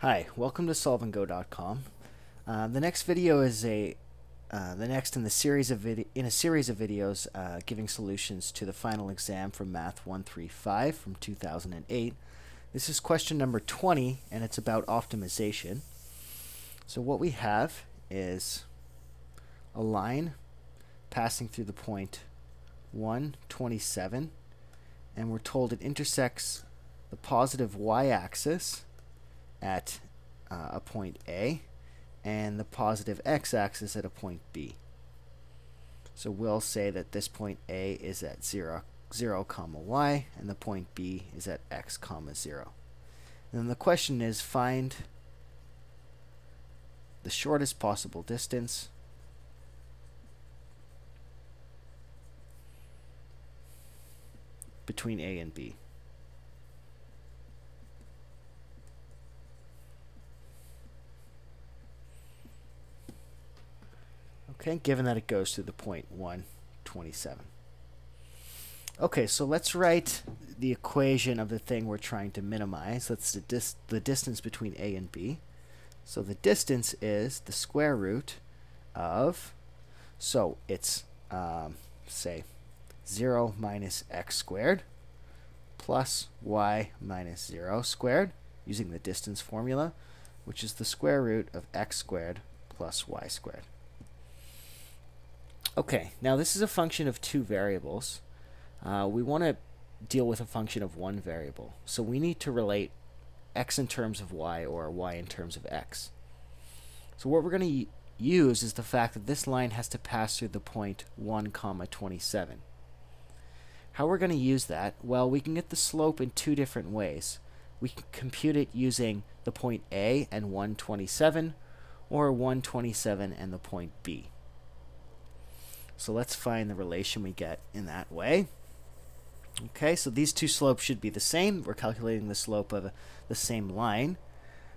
Hi, welcome to solveandgo.com. Uh, the next video is a uh, the next in the series of in a series of videos uh, giving solutions to the final exam from Math 135 from 2008. This is question number 20 and it's about optimization. So what we have is a line passing through the point 127 and we're told it intersects the positive y-axis at uh, a point A and the positive x-axis at a point B. So we'll say that this point A is at 0, 0 comma y and the point B is at x comma 0. And then the question is find the shortest possible distance between A and B. Okay, given that it goes to the point 127. Okay, so let's write the equation of the thing we're trying to minimize. That's the, dis the distance between A and B. So the distance is the square root of, so it's, um, say, 0 minus x squared plus y minus 0 squared using the distance formula, which is the square root of x squared plus y squared. Okay, now this is a function of two variables. Uh, we want to deal with a function of one variable. So we need to relate x in terms of y or y in terms of x. So what we're going to use is the fact that this line has to pass through the point 1 comma 27. How we're going to use that? Well, we can get the slope in two different ways. We can compute it using the point A and 127 or 127 and the point B. So let's find the relation we get in that way. Okay, so these two slopes should be the same. We're calculating the slope of the same line.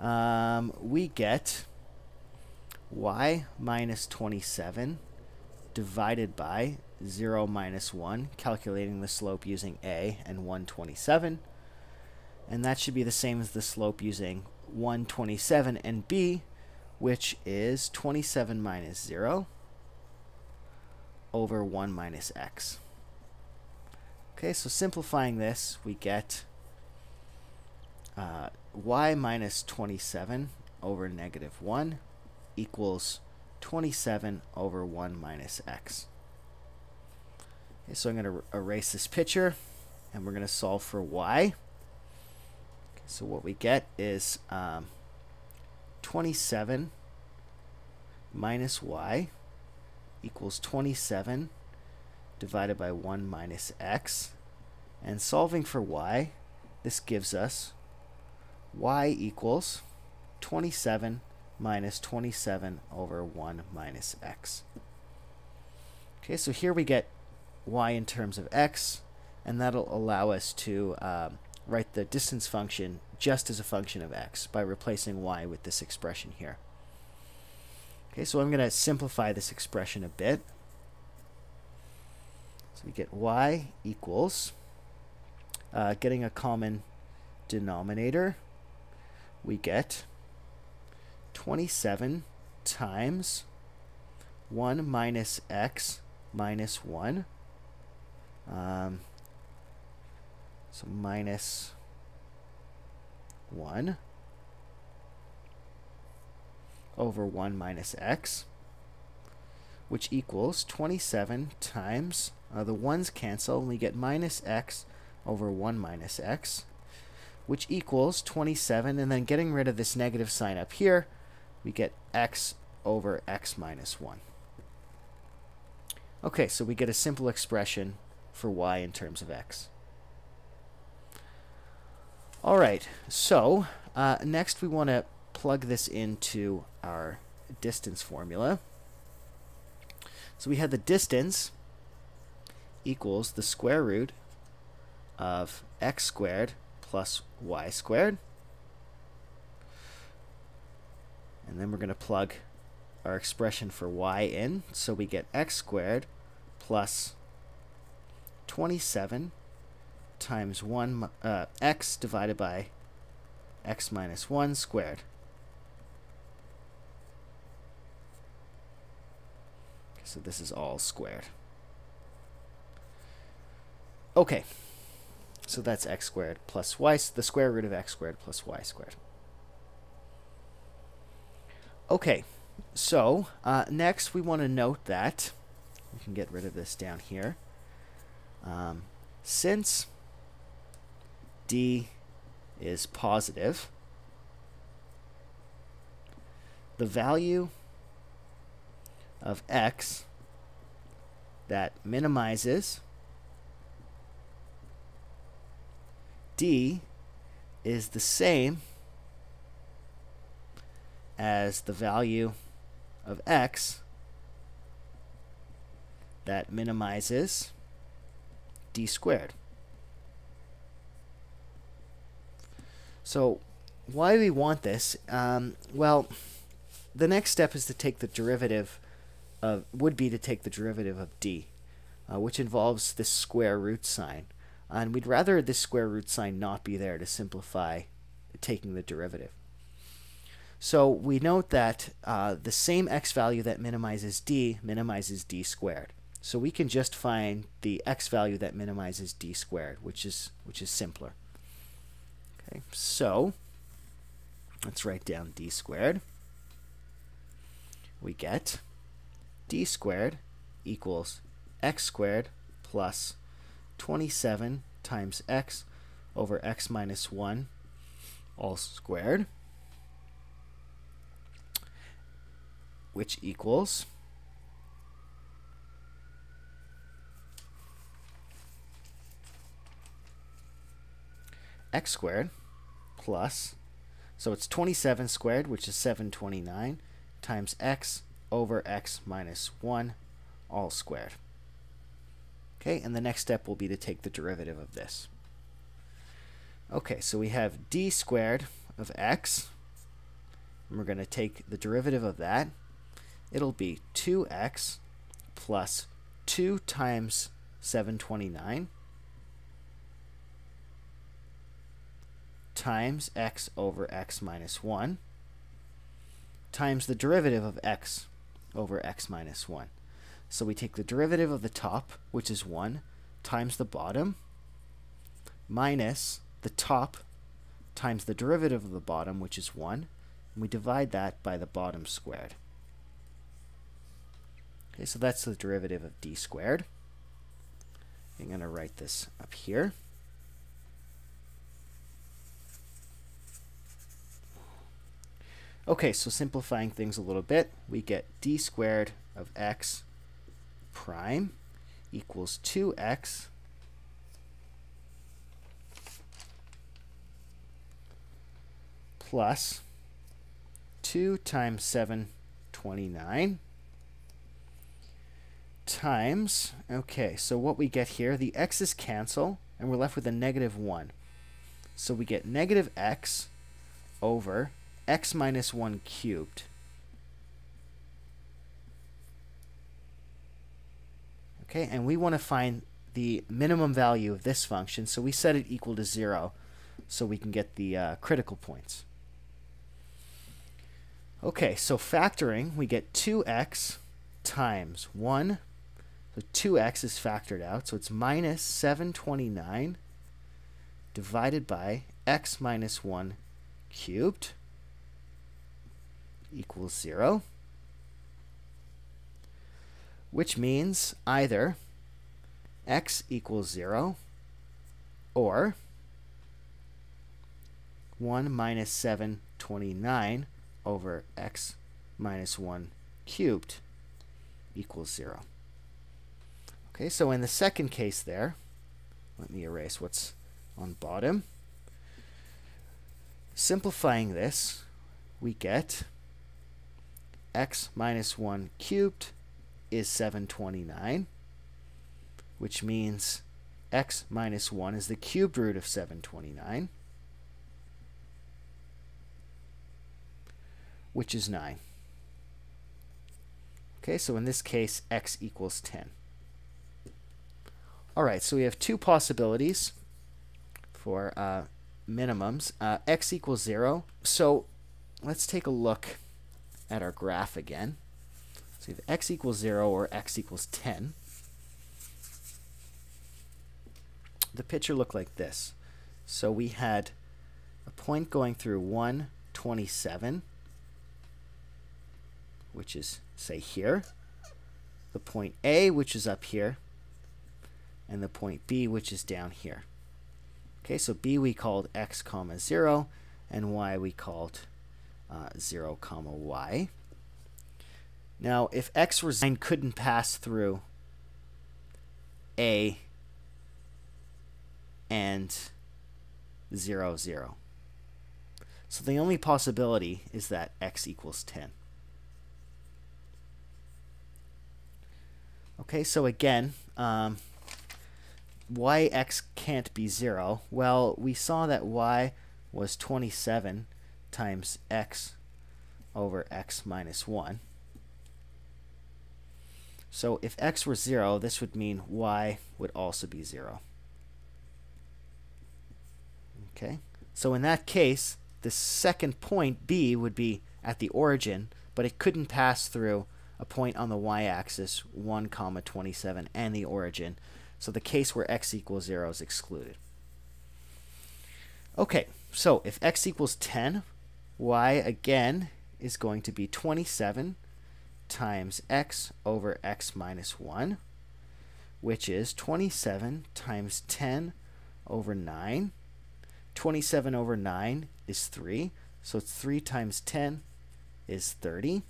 Um, we get y minus 27 divided by 0 minus 1, calculating the slope using a and 127. And that should be the same as the slope using 127 and b, which is 27 minus 0 over 1 minus x. Okay, so simplifying this, we get uh, y minus 27 over negative 1 equals 27 over 1 minus x. Okay, so I'm going to erase this picture, and we're going to solve for y. Okay, so what we get is um, 27 minus y equals 27 divided by 1 minus x. And solving for y, this gives us y equals 27 minus 27 over 1 minus x. Okay, so here we get y in terms of x, and that'll allow us to um, write the distance function just as a function of x by replacing y with this expression here. Okay, so I'm going to simplify this expression a bit. So we get y equals, uh, getting a common denominator, we get 27 times 1 minus x minus 1. Um, so minus 1 over 1 minus x, which equals 27 times, uh, the 1's cancel, and we get minus x over 1 minus x, which equals 27, and then getting rid of this negative sign up here, we get x over x minus 1. Okay, so we get a simple expression for y in terms of x. All right, so uh, next we want to plug this into our distance formula. So we have the distance equals the square root of x squared plus y squared. And then we're going to plug our expression for y in. So we get x squared plus 27 times 1 uh, x divided by x minus 1 squared. So this is all squared. Okay, so that's x squared plus y, the square root of x squared plus y squared. Okay, so uh, next we want to note that, we can get rid of this down here, um, since d is positive, the value of x that minimizes d is the same as the value of x that minimizes d squared. So why we want this? Um, well, the next step is to take the derivative of, would be to take the derivative of d, uh, which involves this square root sign. And we'd rather this square root sign not be there to simplify taking the derivative. So we note that uh, the same x value that minimizes d minimizes d squared. So we can just find the x value that minimizes d squared, which is which is simpler. Okay, so let's write down d squared. We get d squared equals x squared plus 27 times x over x minus 1 all squared, which equals x squared plus, so it's 27 squared, which is 729, times x over x minus 1 all squared. Okay, and the next step will be to take the derivative of this. Okay, so we have d squared of x, and we're going to take the derivative of that. It'll be 2x plus 2 times 729 times x over x minus 1 times the derivative of x over x minus 1. So we take the derivative of the top, which is 1, times the bottom, minus the top times the derivative of the bottom, which is 1, and we divide that by the bottom squared. Okay, so that's the derivative of d squared. I'm going to write this up here. Okay, so simplifying things a little bit, we get d squared of x prime equals 2x plus 2 times 729 times, okay, so what we get here, the x's cancel, and we're left with a negative 1. So we get negative x over x minus 1 cubed Okay, and we want to find the minimum value of this function, so we set it equal to 0 so we can get the uh, critical points. Okay, so factoring, we get 2x times 1. So 2x is factored out, so it's minus 729 divided by x minus 1 cubed equals 0 which means either x equals 0 or 1 minus 729 over x minus 1 cubed equals 0. Okay, so in the second case there, let me erase what's on bottom. Simplifying this, we get x minus 1 cubed is 729, which means x minus 1 is the cubed root of 729, which is 9. Okay, so in this case, x equals 10. All right, so we have two possibilities for uh, minimums. Uh, x equals 0. So let's take a look at our graph again. So if x equals 0 or x equals 10, the picture looked like this. So we had a point going through 127, which is, say, here, the point A, which is up here, and the point B, which is down here. Okay, so B we called x comma 0, and y we called uh, 0 comma y. Now, if x was 9 couldn't pass through A and 0, 0. So the only possibility is that x equals 10. Okay, so again, um, why x can't be 0? Well, we saw that y was 27 times x over x minus 1. So if x were 0, this would mean y would also be 0. Okay, so in that case, the second point, b, would be at the origin, but it couldn't pass through a point on the y-axis, 1 comma 27, and the origin. So the case where x equals 0 is excluded. Okay, so if x equals 10, y again is going to be 27 times x over x minus 1, which is 27 times 10 over 9. 27 over 9 is 3, so 3 times 10 is 30.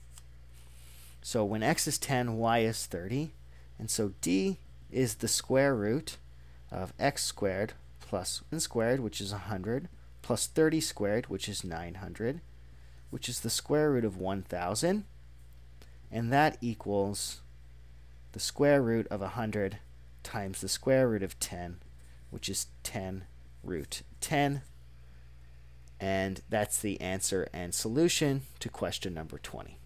So when x is 10, y is 30. And so d is the square root of x squared plus n squared, which is 100, plus 30 squared, which is 900, which is the square root of 1,000. And that equals the square root of 100 times the square root of 10, which is 10 root 10. And that's the answer and solution to question number 20.